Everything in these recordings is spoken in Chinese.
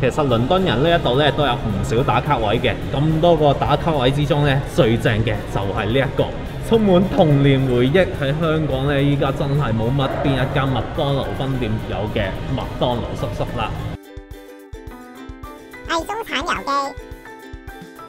其實倫敦人呢一度咧都有唔少打卡位嘅，咁多個打卡位之中咧，最正嘅就係呢一個，充滿童年回憶喺香港咧，依家真係冇乜邊一間麥當勞分店有嘅麥當勞叔叔啦。係中產遊記，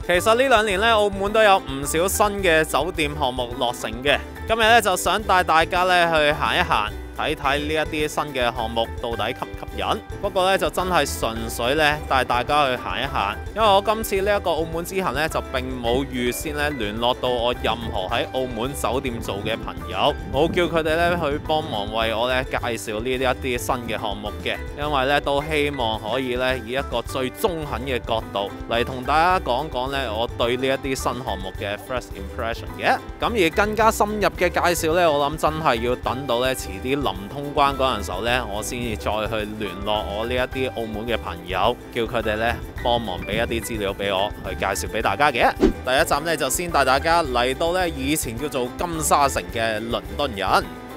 其實呢兩年咧，澳門都有唔少新嘅酒店項目落成嘅。今日咧就想帶大家咧去行一行，睇睇呢一啲新嘅項目到底吸吸引。不過咧就真係純粹咧帶大家去行一行，因為我今次呢一個澳門之行咧就並冇預先咧聯絡到我任何喺澳門酒店做嘅朋友，冇叫佢哋咧去幫忙為我咧介紹呢一啲新嘅項目嘅，因為咧都希望可以咧以一個最中肯嘅角度嚟同大家講講咧我對呢一啲新項目嘅 first impression 嘅。咁而更加深入嘅介紹咧，我諗真係要等到咧遲啲臨通關嗰陣時候咧，我先至再去聯聯絡我呢一啲澳門嘅朋友，叫佢哋咧幫忙俾一啲資料俾我去介紹俾大家嘅。第一站咧就先帶大家嚟到咧以前叫做金沙城嘅倫敦人。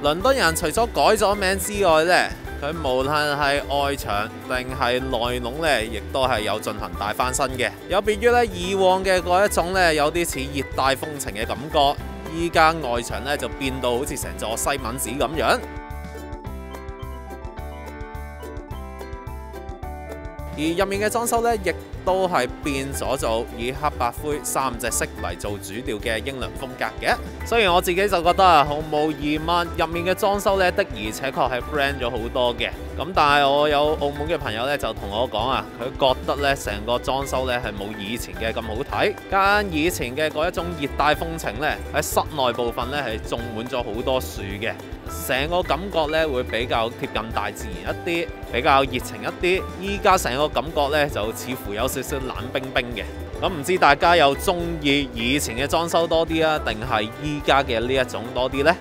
倫敦人除咗改咗名之外咧，佢無論係外牆定係內弄咧，亦都係有進行大翻新嘅，有別於咧以往嘅嗰一種咧，有啲似熱帶風情嘅感覺。依家外牆咧就變到好似成座西敏寺咁樣，而入面嘅裝修咧，亦都係變咗做以黑白灰三隻色嚟做主調嘅英倫風格嘅。雖然我自己就覺得啊，毫無疑問入面嘅裝修咧的而且確係 brand 咗好多嘅。咁但係我有澳門嘅朋友咧就同我講啊，佢覺得咧成個裝修咧係冇以前嘅咁好睇，加以前嘅嗰一種熱帶風情咧喺室內部分咧係種滿咗好多樹嘅。成個感覺咧會比較貼近大自然一啲，比較熱情一啲。依家成個感覺咧就似乎有少少冷冰冰嘅。咁唔知大家又中意以前嘅裝修多啲啊，定係依家嘅呢一種多啲呢？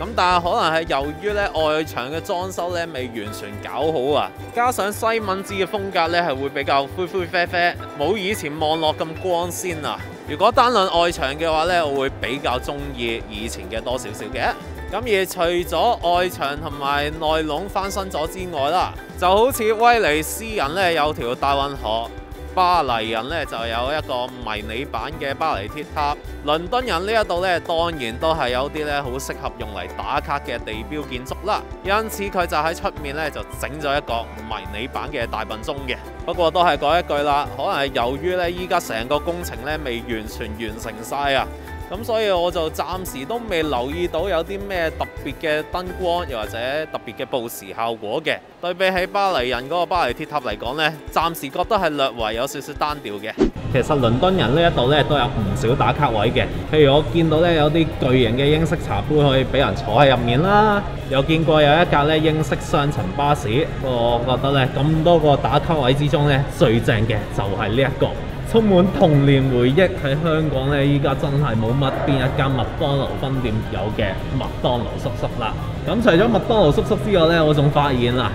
咁但係可能係由於咧外牆嘅裝修咧未完全搞好啊，加上西敏寺嘅風格咧係會比較灰灰啡啡，冇以前望落咁光鮮啊。如果單論外牆嘅話咧，我會比較中意以前嘅多少少嘅。咁而除咗外牆同埋內籠翻新咗之外啦，就好似威尼斯人咧有條大運河。巴黎人呢就有一個迷你版嘅巴黎鐵塔，倫敦人呢一度呢當然都係有啲呢好適合用嚟打卡嘅地標建築啦，因此佢就喺出面呢就整咗一個迷你版嘅大笨鐘嘅。不過都係講一句啦，可能係由於呢依家成個工程呢未完全完成晒啊。咁所以我就暫時都未留意到有啲咩特別嘅燈光，又或者特別嘅報時效果嘅。對比起巴黎人嗰個巴黎鐵塔嚟講呢，暫時覺得係略為有少少單調嘅。其實倫敦人呢一度咧都有唔少打卡位嘅，譬如我見到咧有啲巨型嘅英式茶杯可以俾人坐喺入面啦，有見過有一架咧英式雙層巴士。我覺得咧咁多個打卡位之中咧最正嘅就係呢一個。充滿童年回憶喺香港咧，依家真係冇乜邊一間麥當勞分店有嘅麥當勞叔叔啦。咁除咗麥當勞叔叔之外咧，我仲發現啦，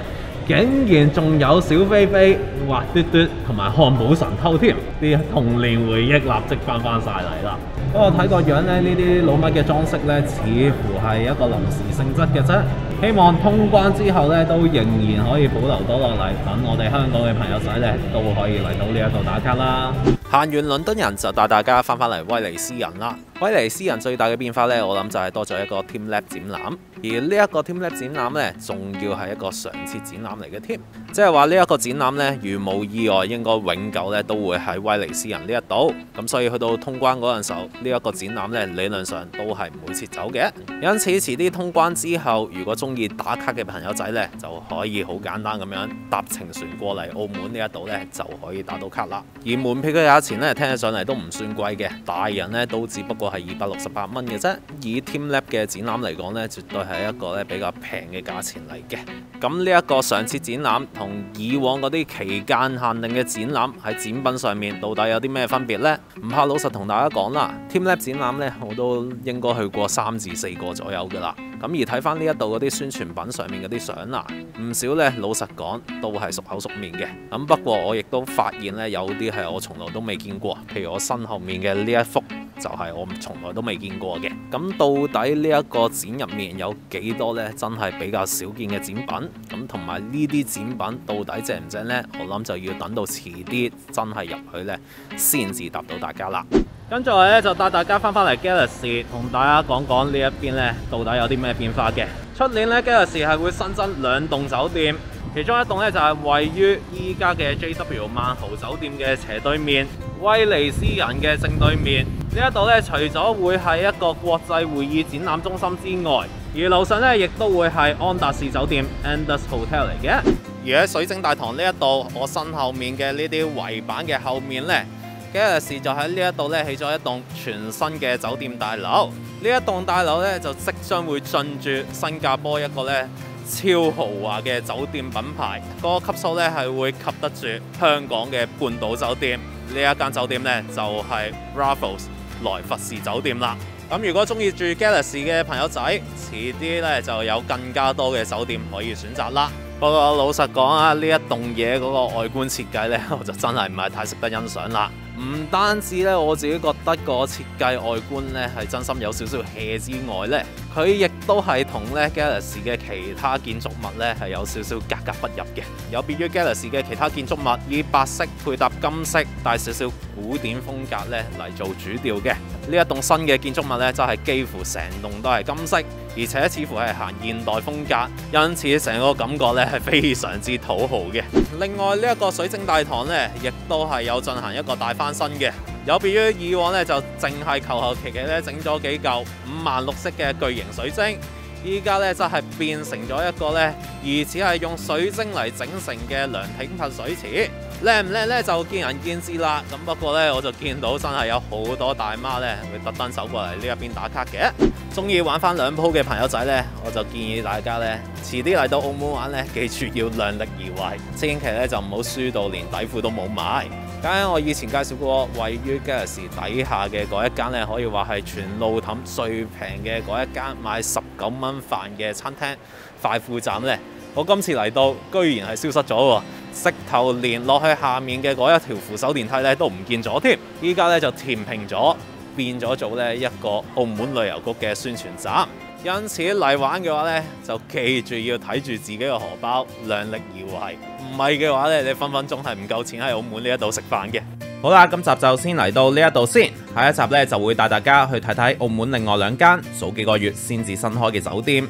竟然仲有小飛飛、滑嘟嘟同埋漢堡神偷添，啲童年回憶立即翻翻晒嚟啦。不過睇個樣咧，呢啲老麥嘅裝飾咧，似乎係一個臨時性質嘅啫。希望通關之後咧，都仍然可以保留多落嚟，等我哋香港嘅朋友仔咧，都可以嚟到呢一度打卡啦。行完倫敦人就帶大家翻返嚟威尼斯人啦。威尼斯人最大嘅變化呢，我諗就係多咗一個 TeamLab 展覽，而呢一個 TeamLab 展覽呢，仲要係一個常設展覽嚟嘅添，即係話呢一個展覽呢，如無意外應該永久咧都會喺威尼斯人呢一度，咁所以去到通關嗰陣時候，呢、一個展覽呢，理論上都係唔會撤走嘅。因此遲啲通關之後，如果中意打卡嘅朋友仔呢，就可以好簡單咁樣搭程船過嚟澳門呢一度呢，就可以打到卡啦。而門票嘅價錢呢，聽起上嚟都唔算貴嘅，大人呢都只不過係二百六十八蚊嘅啫。以 TeamLab 嘅展覽嚟講呢，絕對係一個咧比較平嘅價錢嚟嘅。咁呢一個上次展覽同以往嗰啲期間限定嘅展覽喺展品上面到底有啲咩分別呢？唔怕老實同大家講啦，TeamLab 展覽呢，我都應該去過三至四個左右噶啦。咁而睇翻呢一度嗰啲宣傳品上面嗰啲相啊，唔少呢老實講都係熟口熟面嘅。咁不過我亦都發現呢，有啲係我從來都未見過，譬如我身後面嘅呢一幅就係我從來都未見過嘅。咁到底呢一個展入面有幾多呢？真係比較少見嘅展品。咁同埋呢啲展品到底正唔正呢？我諗就要等到遲啲真係入去呢，先至答到大家啦。跟住咧就帶大家翻返嚟 Galaxy，同大家講講呢一邊咧到底有啲咩變化嘅。出年咧 Galaxy 係會新增兩棟酒店，其中一棟咧就係位於依家嘅 JW 萬豪酒店嘅斜對面，威尼斯人嘅正對面。呢一度咧除咗會係一個國際會議展覽中心之外，而樓上咧亦都會係安達仕酒店 Andaz Hotel 嚟嘅。而喺水晶大堂呢一度，我身後面嘅呢啲圍板嘅後面咧。Galaxy 就喺呢一度咧起咗一棟全新嘅酒店大樓，呢一棟大樓咧就即將會進駐新加坡一個咧超豪華嘅酒店品牌，嗰個級數咧係會及得住香港嘅半島酒店。呢一間酒店咧就係 Raffles 來佛士酒店啦。咁如果中意住 Galaxy 嘅朋友仔，遲啲咧就有更加多嘅酒店可以選擇啦。不過老實講啊，呢一棟嘢嗰個外觀設計咧，我就真係唔係太識得欣賞啦。唔單止咧，我自己覺得個設計外觀咧係真心有少少 hea 之外咧，佢亦都係同咧 Galaxy 嘅其他建築物咧係有少少格格不入嘅。有別於 Galaxy 嘅其他建築物以白色配搭金色，帶少少古典風格咧嚟做主調嘅。呢一棟新嘅建築物咧，就係幾乎成棟都係金色，而且似乎係行現代風格，因此成個感覺咧係非常之土豪嘅。另外呢一個水晶大堂咧，亦都係有進行一個大翻新嘅，有別於以往咧就淨係求求其其咧整咗幾嚿五萬六色嘅巨型水晶，依家咧就係變成咗一個咧疑似係用水晶嚟整成嘅涼亭噴水池，靚唔靚咧就見仁見智啦。咁不過咧我就見到真係有好多大媽咧會特登走過嚟呢一邊打卡嘅。中意玩翻兩鋪嘅朋友仔呢，我就建議大家呢，遲啲嚟到澳門玩呢，記住要量力而為，千祈咧就唔好輸到連底褲都冇買。咁我以前介紹過，位於 Galaxy 底下嘅嗰一間呢，可以話係全路氹最平嘅嗰一間，買十九蚊飯嘅餐廳快富站呢。我今次嚟到，居然係消失咗喎，直頭連落去下面嘅嗰一條扶手電梯呢都唔見咗添，依家呢，就填平咗。變咗做呢一個澳門旅遊局嘅宣傳站，因此嚟玩嘅話呢，就記住要睇住自己嘅荷包，量力而為。唔係嘅話呢，你分分鐘係唔夠錢喺澳門呢一度食飯嘅。好啦，今集就先嚟到呢一度先，下一集呢，就會帶大家去睇睇澳門另外兩間早幾個月先至新開嘅酒店。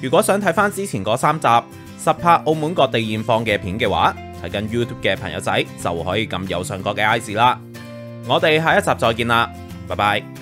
如果想睇翻之前嗰三集十拍澳門各地現放嘅片嘅話，睇緊 YouTube 嘅朋友仔就可以撳右上角嘅 I 字啦。我哋下一集再見啦！拜拜。